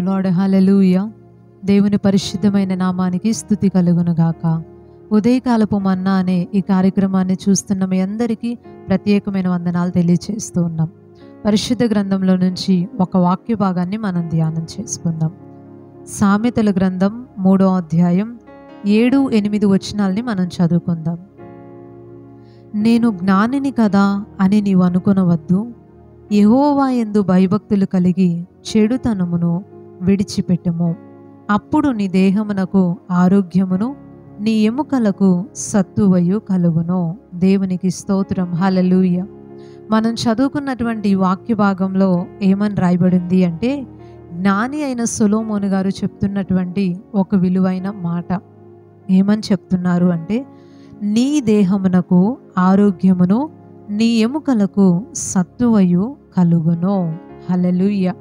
Lord హలలుయ దేవుని పరిశుద్ధమైన నామానికి స్థుతి కలుగునుగాక. ఉదయకాలపు మన్నా అనే ఈ కార్యక్రమాన్ని చూస్తున్న మీ అందరికీ ప్రత్యేకమైన వందనాలు తెలియజేస్తూ ఉన్నాం. పరిశుద్ధ గ్రంథంలో నుంచి ఒక వాక్య భాగాన్ని మనం ధ్యానం చేసుకుందాం. సామెతల గ్రంథం మూడో అధ్యాయం ఏడు ఎనిమిది వచనాల్ని మనం చదువుకుందాం. నేను జ్ఞానిని కదా అని నీవు అనుకునవద్దు. ఎహోవా ఎందు భయభక్తులు కలిగి చెడుతనమును విడిచిపెట్టుము. అప్పుడు నీ దేహమునకు ఆరోగ్యమును నీ ఎముకలకు సత్తువయు కలుగును. దేవునికి స్తోత్రం. హలలుయ మనం చదువుకున్నటువంటి వాక్య భాగంలో ఏమని రాయబడింది అంటే జ్ఞాని అయిన సులోమోను గారు చెప్తున్నటువంటి ఒక విలువైన మాట. ఏమని చెప్తున్నారు అంటే నీ దేహమునకు ఆరోగ్యమును నీ ఎముకలకు సత్తువయు కలుగును. హలలుయ్య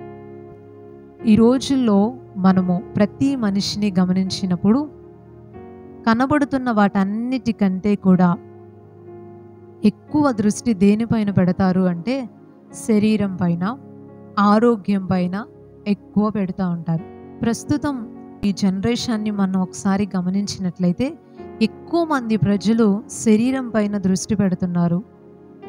ఈ రోజుల్లో మనము ప్రతి మనిషిని గమనించినప్పుడు కనబడుతున్న వాటన్నిటికంటే కూడా ఎక్కువ దృష్టి దేనిపైన పెడతారు అంటే శరీరం పైన ఆరోగ్యం పైన ఎక్కువ పెడతా ఉంటారు. ప్రస్తుతం ఈ జనరేషన్ని మనం ఒకసారి గమనించినట్లయితే ఎక్కువ మంది ప్రజలు శరీరం పైన దృష్టి పెడుతున్నారు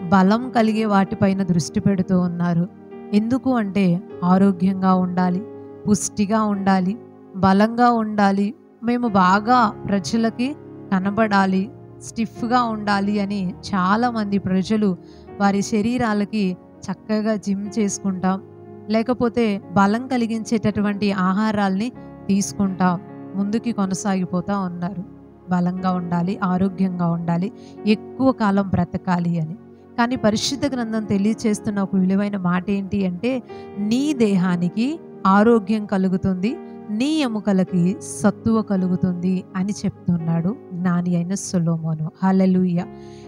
బలం కలిగే వాటిపైన దృష్టి పెడుతూ ఉన్నారు. ఎందుకు అంటే ఆరోగ్యంగా ఉండాలి పుష్టిగా ఉండాలి బలంగా ఉండాలి మేము బాగా ప్రజలకి కనబడాలి స్టిఫ్గా ఉండాలి అని చాలామంది ప్రజలు వారి శరీరాలకి చక్కగా జిమ్ చేసుకుంటాం. లేకపోతే బలం కలిగించేటటువంటి ఆహారాల్ని తీసుకుంటాం. ముందుకి కొనసాగిపోతూ ఉన్నారు. బలంగా ఉండాలి ఆరోగ్యంగా ఉండాలి ఎక్కువ కాలం బ్రతకాలి అని. కానీ పరిశుద్ధ గ్రంథం తెలియచేస్తున్న ఒక విలువైన మాట ఏంటి అంటే నీ దేహానికి ఆరోగ్యం కలుగుతుంది నీ ఎముకలకి సత్తువ కలుగుతుంది అని చెప్తున్నాడు జ్ఞాని అయిన సులోమోను. హలలుయ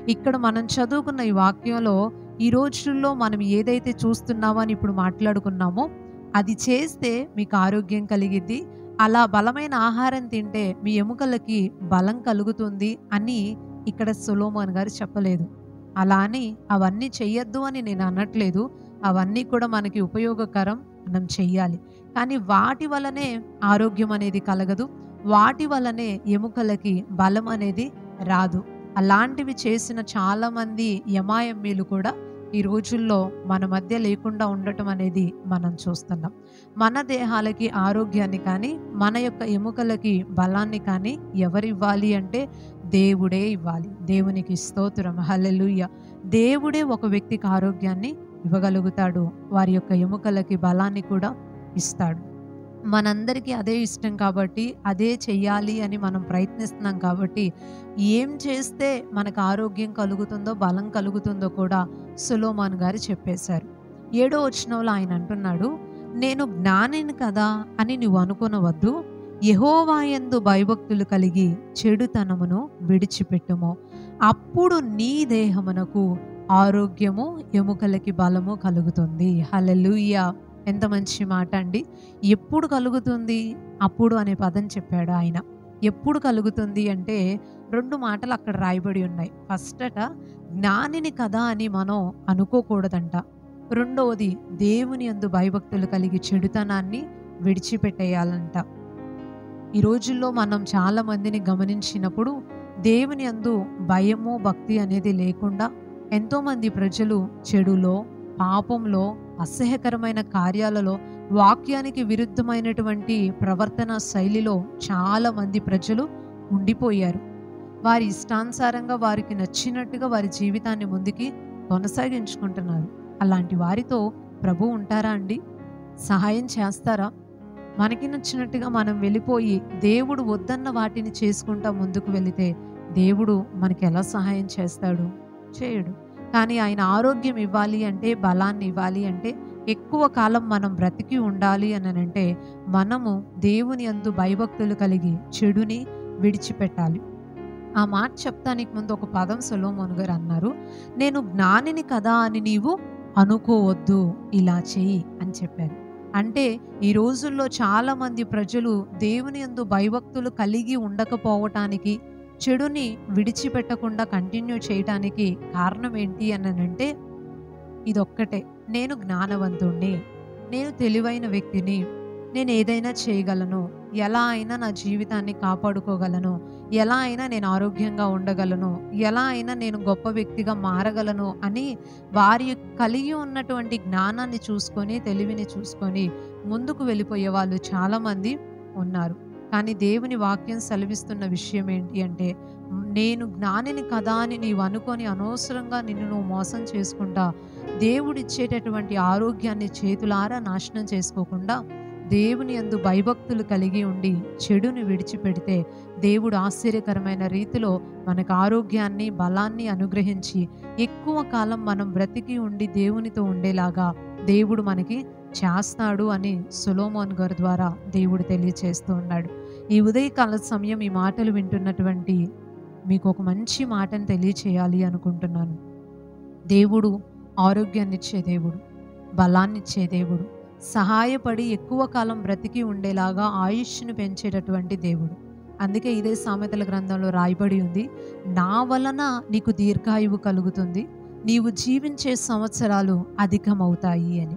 ఇక్కడ మనం చదువుకున్న ఈ వాక్యంలో ఈ రోజుల్లో మనం ఏదైతే చూస్తున్నామో అని ఇప్పుడు మాట్లాడుకున్నామో అది చేస్తే మీకు ఆరోగ్యం కలిగిద్ది అలా బలమైన ఆహారం తింటే మీ ఎముకలకి బలం కలుగుతుంది అని ఇక్కడ సులోమోన్ గారు చెప్పలేదు. అలా అని అవన్నీ చెయ్యొద్దు అని నేను అనట్లేదు. అవన్నీ కూడా మనకి ఉపయోగకరం మనం చెయ్యాలి. కానీ వాటి వలనే ఆరోగ్యం అనేది కలగదు. వాటి వలనే ఎముకలకి బలం అనేది రాదు. అలాంటివి చేసిన చాలామంది యమాయమ్మీలు కూడా ఈ రోజుల్లో మన మధ్య లేకుండా ఉండటం అనేది మనం చూస్తున్నాం. మన దేహాలకి ఆరోగ్యాన్ని కానీ మన యొక్క ఎముకలకి బలాన్ని కానీ ఎవరివ్వాలి అంటే దేవుడే ఇవ్వాలి. దేవునికి స్తోత్రం. హల్లెలూయ. దేవుడే ఒక వ్యక్తికి ఆరోగ్యాన్ని ఇవ్వగలుగుతాడు. వారి యొక్క ఎముకలకి బలాన్ని కూడా ఇస్తాడు. మనందరికీ అదే ఇష్టం కాబట్టి అదే చెయ్యాలి అని మనం ప్రయత్నిస్తున్నాం కాబట్టి ఏం చేస్తే మనకు ఆరోగ్యం కలుగుతుందో బలం కలుగుతుందో కూడా సులోమాన్ గారు చెప్పేశారు. ఏడో వచనంలో ఆయన అంటున్నాడు నేను జ్ఞానిని కదా అని నువ్వు అనుకునవద్దు. యహోవాయందు భయభక్తులు కలిగి చెడుతనమును విడిచిపెట్టుము. అప్పుడు నీ దేహమునకు ఆరోగ్యము ఎముకలకి బలము కలుగుతుంది. హలలుయ్య ఎంత మంచి మాట అండి. ఎప్పుడు కలుగుతుంది? అప్పుడు అనే పదం చెప్పాడు ఆయన. ఎప్పుడు కలుగుతుంది అంటే రెండు మాటలు అక్కడ రాయబడి ఉన్నాయి. ఫస్ట్ అట జ్ఞానిని కదా అని మనం అనుకోకూడదంట. రెండవది దేవుని అందు భయభక్తులు కలిగి చెడుతనాన్ని విడిచిపెట్టేయాలంట. ఈ రోజుల్లో మనం చాలా మందిని గమనించినప్పుడు దేవుని అందు భయము భక్తి అనేది లేకుండా ఎంతోమంది ప్రజలు చెడులో పాపంలో అసహ్యకరమైన కార్యాలలో వాక్యానికి విరుద్ధమైనటువంటి ప్రవర్తన శైలిలో చాలా మంది ప్రజలు ఉండిపోయారు. వారి ఇష్టానుసారంగా వారికి నచ్చినట్టుగా వారి జీవితాన్ని ముందుకి కొనసాగించుకుంటున్నారు. అలాంటి వారితో ప్రభు ఉంటారా అండి? సహాయం చేస్తారా? మనకి నచ్చినట్టుగా మనం వెళ్ళిపోయి దేవుడు వద్దన్న వాటిని చేసుకుంటా ముందుకు వెళితే దేవుడు మనకి ఎలా సహాయం చేస్తాడు? చేయడు. కానీ ఆయన ఆరోగ్యం ఇవ్వాలి అంటే బలాన్ని ఇవ్వాలి అంటే ఎక్కువ కాలం మనం బ్రతికి ఉండాలి అని అంటే మనము దేవుని అందు భయభక్తులు కలిగి చెడుని విడిచిపెట్టాలి. ఆ మాట చెప్తానికి ముందు ఒక పదం సొలోమోన్ గారు అన్నారు నేను జ్ఞానిని కదా అని నీవు అనుకోవద్దు ఇలా చెయ్యి అని చెప్పారు. అంటే ఈ రోజుల్లో చాలామంది ప్రజలు దేవుని యందు భయభక్తులు కలిగి ఉండకపోవటానికి చెడుని విడిచిపెట్టకుండా కంటిన్యూ చేయటానికి కారణం ఏంటి అని అంటే ఇదొక్కటే. నేను జ్ఞానవంతుణ్ణి. నేను తెలివైన వ్యక్తిని. నేను ఏదైనా చేయగలను. ఎలా అయినా నా జీవితాన్ని కాపాడుకోగలను. ఎలా అయినా నేను ఆరోగ్యంగా ఉండగలను. ఎలా అయినా నేను గొప్ప వ్యక్తిగా మారగలను అని వారి కలిగి ఉన్నటువంటి జ్ఞానాన్ని చూసుకొని తెలివిని చూసుకొని ముందుకు వెళ్ళిపోయే వాళ్ళు చాలామంది ఉన్నారు. కానీ దేవుని వాక్యం సెలవిస్తున్న విషయం ఏంటి అంటే నేను జ్ఞానిని కదా అని నీవు అనుకొని అనవసరంగా నిన్ను నువ్వు మోసం చేసుకుంటా దేవుడిచ్చేటటువంటి ఆరోగ్యాన్ని చేతులారా నాశనం చేసుకోకుండా దేవుని యందు భయభక్తులు కలిగి ఉండి చెడుని విడిచిపెడితే దేవుడు ఆశ్చర్యకరమైన రీతిలో మనకు ఆరోగ్యాన్ని బలాన్ని అనుగ్రహించి ఎక్కువ కాలం మనం బ్రతికి ఉండి దేవునితో ఉండేలాగా దేవుడు మనకి చేస్తాడు అని సులోమోన్ గారి ద్వారా దేవుడు తెలియచేస్తూ ఉన్నాడు. ఈ ఉదయకాల సమయం ఈ మాటలు వింటున్నటువంటి మీకు ఒక మంచి మాటను తెలియచేయాలి అనుకుంటున్నాను. దేవుడు ఆరోగ్యాన్ని ఇచ్చే దేవుడు బలాన్ని ఇచ్చే దేవుడు సహాయపడి ఎక్కువ కాలం బ్రతికి ఉండేలాగా ఆయుష్ను పెంచేటటువంటి దేవుడు. అందుకే ఇదే సామెతల గ్రంథంలో రాయబడి ఉంది నా వలన నీకు దీర్ఘాయువు కలుగుతుంది నీవు జీవించే సంవత్సరాలు అధికమవుతాయి అని.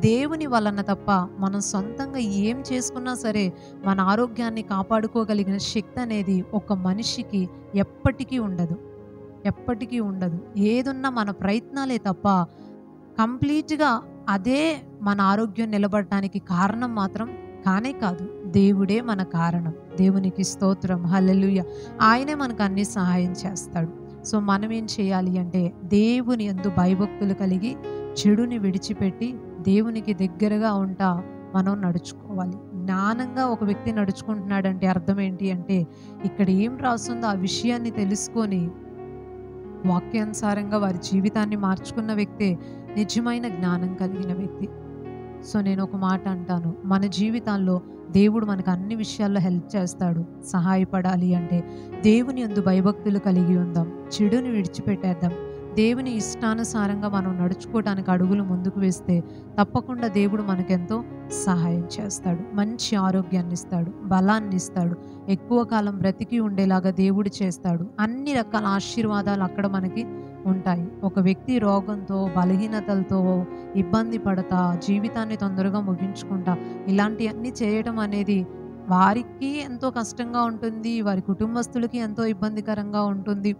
దేవుని వలన తప్ప మనం సొంతంగా ఏం చేసుకున్నా సరే మన ఆరోగ్యాన్ని కాపాడుకోగలిగిన శక్తి అనేది ఒక మనిషికి ఎప్పటికీ ఉండదు. ఎప్పటికీ ఉండదు. ఏదున్నా మన ప్రయత్నాలే తప్ప కంప్లీట్గా అదే మన ఆరోగ్యం నిలబడటానికి కారణం మాత్రం కానే కాదు. దేవుడే మన కారణం. దేవునికి స్తోత్రం. హల్లెలుయ. ఆయనే మనకు అన్ని సహాయం చేస్తాడు. సో మనం ఏం చేయాలి అంటే దేవుని ఎందు భయభక్తులు కలిగి చెడుని విడిచిపెట్టి దేవునికి దగ్గరగా ఉంటా మనం నడుచుకోవాలి. జ్ఞానంగా ఒక వ్యక్తి నడుచుకుంటున్నాడంటే అర్థం ఏంటి అంటే ఇక్కడ ఏం రాస్తుందో ఆ విషయాన్ని తెలుసుకొని వాక్యానుసారంగా వారి జీవితాన్ని మార్చుకున్న వ్యక్తే నిజమైన జ్ఞానం కలిగిన వ్యక్తి. సో నేను ఒక మాట అంటాను. మన జీవితాల్లో దేవుడు మనకు అన్ని విషయాల్లో హెల్ప్ చేస్తాడు. సహాయపడాలి అంటే దేవుని యందు భయభక్తులు కలిగి ఉందాం. చెడుని విడిచిపెట్టేద్దాం. దేవుని ఇష్టానుసారంగా మనం నడుచుకోవడానికి అడుగులు ముందుకు వేస్తే తప్పకుండా దేవుడు మనకెంతో సహాయం చేస్తాడు. మంచి ఆరోగ్యాన్ని ఇస్తాడు బలాన్ని ఇస్తాడు ఎక్కువ కాలం బ్రతికి ఉండేలాగా దేవుడు చేస్తాడు. అన్ని రకాల ఆశీర్వాదాలు అక్కడ మనకి ఉంటాయి. ఒక వ్యక్తి రోగంతో బలహీనతలతో ఇబ్బంది పడతా జీవితాన్ని తొందరగా ముగించుకుంటా ఇలాంటివన్నీ చేయడం అనేది వారికి ఎంతో కష్టంగా ఉంటుంది వారి కుటుంబస్తులకి ఎంతో ఇబ్బందికరంగా ఉంటుంది.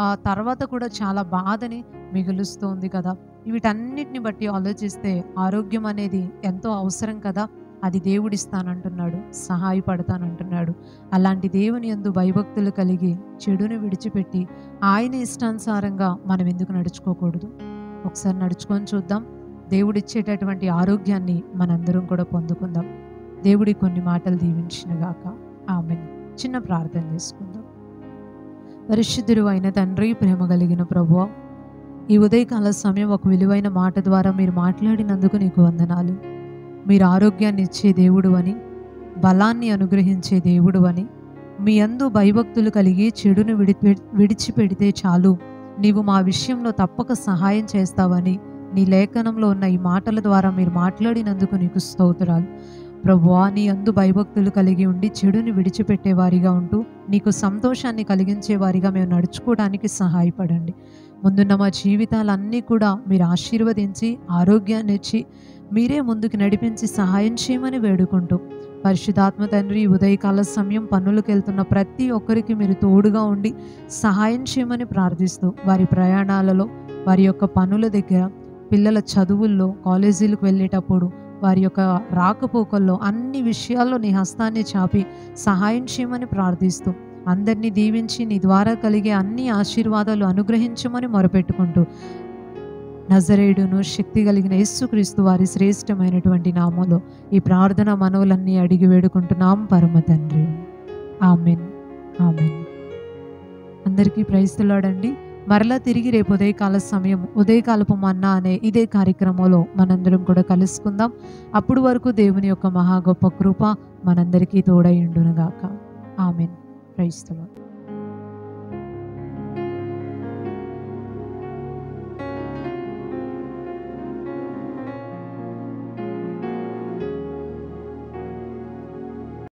తర్వాత కూడా చాలా బాధని మిగులుస్తుంది కదా. వీటన్నిటిని బట్టి ఆలోచిస్తే ఆరోగ్యం అనేది ఎంతో అవసరం కదా. అది దేవుడిస్తానంటున్నాడు సహాయపడతానంటున్నాడు. అలాంటి దేవుని యందు భయభక్తులు కలిగి చెడుని విడిచిపెట్టి ఆయన ఇష్టానుసారంగా మనం ఎందుకు నడుచుకోకూడదు? ఒకసారి నడుచుకొని చూద్దాం. దేవుడిచ్చేటటువంటి ఆరోగ్యాన్ని మనందరం కూడా పొందుకుందాం. దేవుడి కొన్ని మాటలు దీవించినగాక. ఆమె చిన్న ప్రార్థన చేసుకుందాం. పరిశుద్ధుడు అయిన తండ్రి ప్రేమ కలిగిన ప్రభువ ఈ ఉదయకాల సమయం ఒక విలువైన మాట ద్వారా మీరు మాట్లాడినందుకు నీకు వందనాలు. మీరు ఆరోగ్యాన్ని ఇచ్చే దేవుడు అని బలాన్ని అనుగ్రహించే దేవుడు అని మీ అందు భయభక్తులు కలిగి చెడును విడి విడిచిపెడితే చాలు. నీవు మా విషయంలో తప్పక సహాయం చేస్తావని నీ లేఖనంలో ఉన్న ఈ మాటల ద్వారా మీరు మాట్లాడినందుకు నీకు స్తోత్రాలు. ప్రభువా నీ అందు భయభక్తులు కలిగి ఉండి చెడుని విడిచిపెట్టేవారిగా ఉంటూ నీకు సంతోషాన్ని కలిగించే వారిగా మేము నడుచుకోవడానికి సహాయపడండి. ముందున్న మా జీవితాలన్నీ కూడా మీరు ఆశీర్వదించి ఆరోగ్యాన్ని ఇచ్చి మీరే ముందుకు నడిపించి సహాయం చేయమని వేడుకుంటూ పరిశుధాత్మ తండ్రి ఉదయకాల సమయం పనులకు వెళ్తున్న ప్రతి ఒక్కరికి మీరు తోడుగా ఉండి సహాయం చేయమని ప్రార్థిస్తూ వారి ప్రయాణాలలో వారి యొక్క పనుల దగ్గర పిల్లల చదువుల్లో కాలేజీలకు వెళ్ళేటప్పుడు వారి యొక్క రాకపోకల్లో అన్ని విషయాల్లో నీ హస్తాన్ని చాపి సహాయం చేయమని ప్రార్థిస్తూ అందరినీ దీవించి నీ ద్వారా కలిగే అన్ని ఆశీర్వాదాలు అనుగ్రహించమని మొరపెట్టుకుంటూ నజరేయుడును శక్తి కలిగిన యేసుక్రీస్తు వారి శ్రేష్టమైనటువంటి నామంలో ఈ ప్రార్థన మనవులన్నీ అడిగి వేడుకుంటున్నాం. పరమ తండ్రి. ఆమెన్. ఆమెన్. అందరికీ ప్రైస్తులాడండి మరలా తిరిగి రేపు ఉదయకాల సమయం ఉదయకాలపు మన్నా అనే ఇదే కార్యక్రమంలో మనందరం కూడా కలుసుకుందాం. అప్పుడు వరకు దేవుని యొక్క మహా గొప్ప కృప మనందరికీ తోడై ఉండునుగాక. ఆమెన్. క్రైస్తవం